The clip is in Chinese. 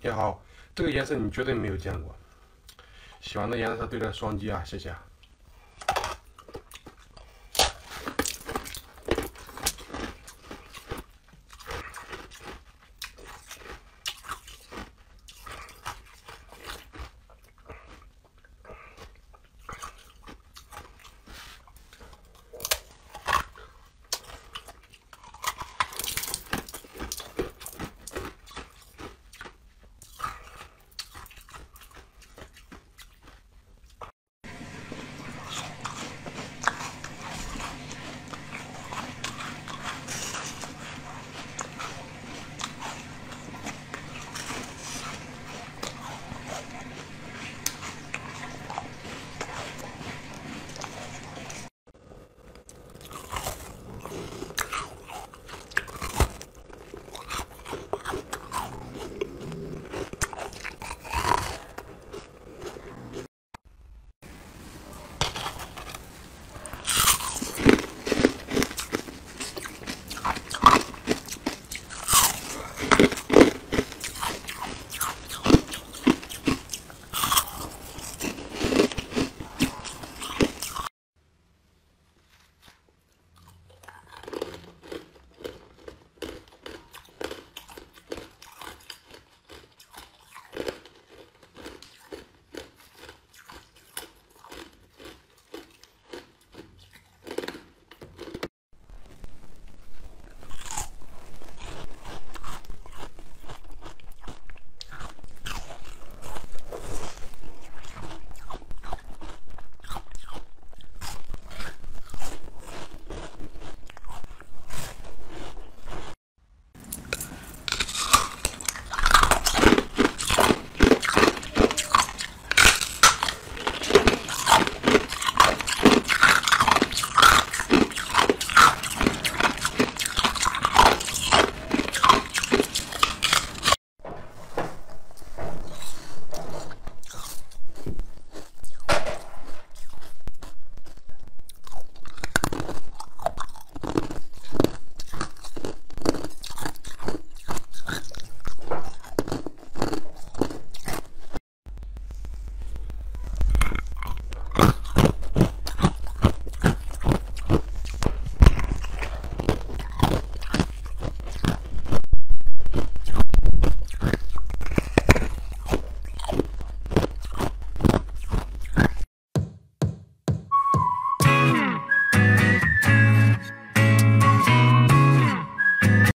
你好这个颜色你绝对没有见过。喜欢的颜色对着双击啊谢谢